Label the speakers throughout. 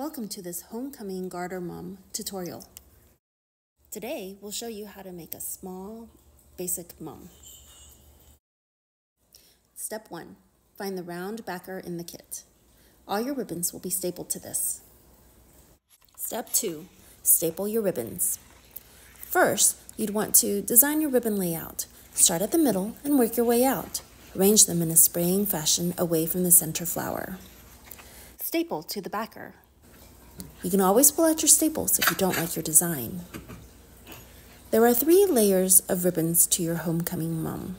Speaker 1: Welcome to this Homecoming Garter Mum tutorial. Today we'll show you how to make a small basic mum. Step 1. Find the round backer in the kit. All your ribbons will be stapled to this. Step 2. Staple your ribbons. First, you'd want to design your ribbon layout. Start at the middle and work your way out. Arrange them in a spraying fashion away from the center flower. Staple to the backer. You can always pull out your staples if you don't like your design. There are three layers of ribbons to your homecoming mum.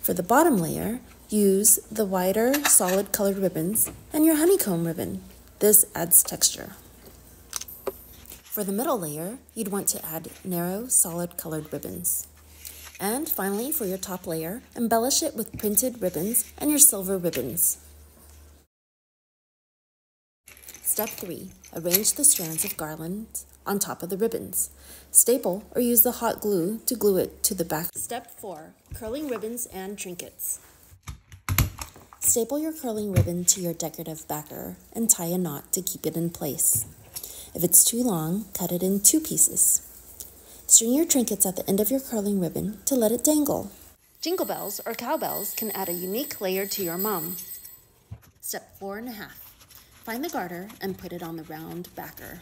Speaker 1: For the bottom layer, use the wider solid colored ribbons and your honeycomb ribbon. This adds texture. For the middle layer, you'd want to add narrow solid colored ribbons. And finally, for your top layer, embellish it with printed ribbons and your silver ribbons. Step 3. Arrange the strands of garland on top of the ribbons. Staple or use the hot glue to glue it to the back. Step 4. Curling ribbons and trinkets. Staple your curling ribbon to your decorative backer and tie a knot to keep it in place. If it's too long, cut it in two pieces. String your trinkets at the end of your curling ribbon to let it dangle. Jingle bells or cowbells can add a unique layer to your mum. Step four and a half. Find the garter and put it on the round backer.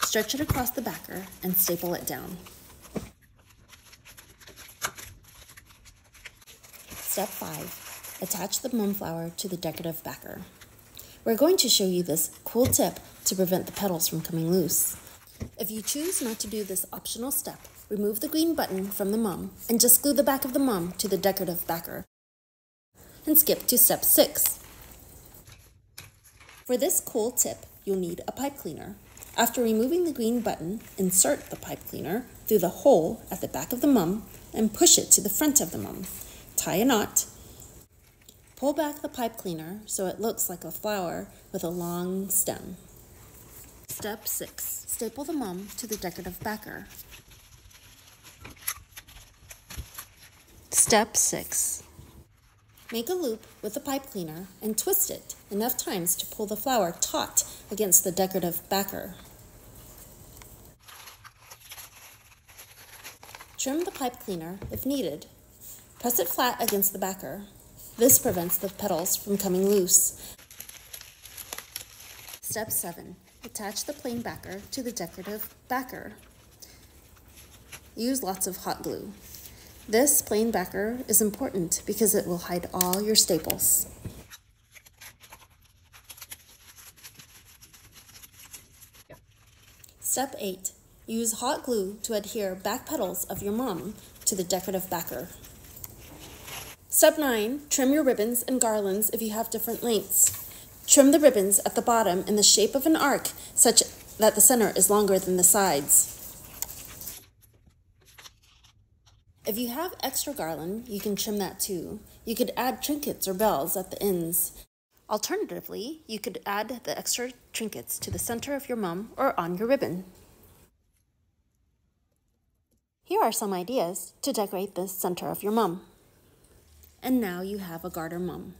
Speaker 1: Stretch it across the backer and staple it down. Step 5. Attach the mum flower to the decorative backer. We're going to show you this cool tip to prevent the petals from coming loose. If you choose not to do this optional step, remove the green button from the mum and just glue the back of the mum to the decorative backer. And skip to step 6. For this cool tip, you'll need a pipe cleaner. After removing the green button, insert the pipe cleaner through the hole at the back of the mum and push it to the front of the mum. Tie a knot. Pull back the pipe cleaner so it looks like a flower with a long stem. Step 6. Staple the mum to the decorative backer. Step 6. Make a loop with the pipe cleaner and twist it enough times to pull the flower taut against the decorative backer. Trim the pipe cleaner if needed. Press it flat against the backer. This prevents the petals from coming loose. Step 7. Attach the plain backer to the decorative backer. Use lots of hot glue. This plain backer is important because it will hide all your staples. Step 8. Use hot glue to adhere back petals of your mum to the decorative backer. Step 9. Trim your ribbons and garlands if you have different lengths. Trim the ribbons at the bottom in the shape of an arc such that the center is longer than the sides. If you have extra garland, you can trim that too. You could add trinkets or bells at the ends. Alternatively, you could add the extra trinkets to the center of your mum or on your ribbon. Here are some ideas to decorate the center of your mum. And now you have a garter mum.